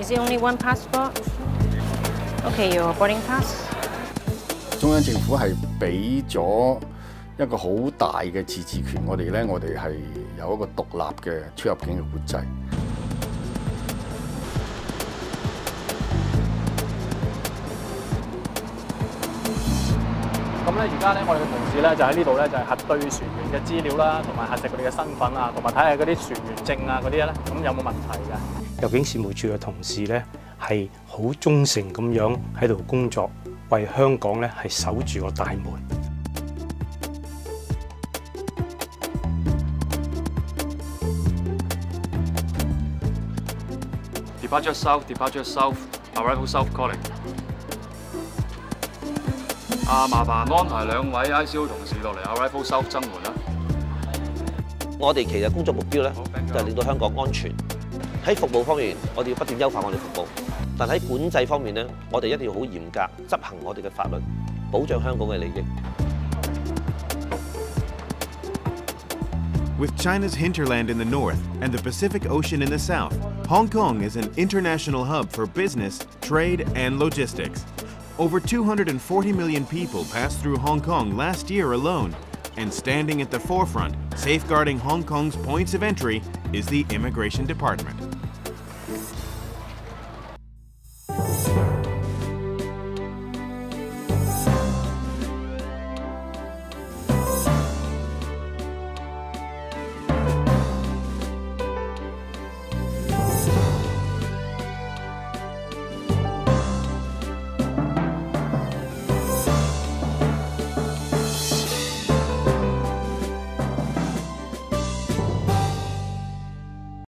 Is it only one passport? Okay, your boarding pass. 中央政府係俾咗一個好大嘅自治權我哋咧，我哋係有一個獨立嘅出入境嘅管制。咁咧，而家咧，我哋嘅同事咧就喺呢度咧，就係核對船員嘅資料啦，同埋核實佢哋嘅身份啊，同埋睇下嗰啲船員證啊嗰啲咧，咁有冇問題嘅？入境事務處嘅同事咧係好忠誠咁樣喺度工作，為香港咧係守住個大門。Departure south, departure south, arrival south calling。啊，麻煩安排兩位 ICO 同事落嚟 arrival south 增援啦。我哋其實工作目標咧，就係令到香港安全。喺服務方面，我哋要不斷優化我哋服務；但喺管制方面咧，我哋一定要好嚴格執行我哋嘅法律，保障香港嘅利益。With China's hinterland in the north and the Pacific Ocean in the south, Hong Kong is an international hub for business, trade, and logistics. Over 240 million people passed through Hong Kong last year alone, and standing at the forefront, safeguarding Hong Kong's points of entry, is the Immigration Department.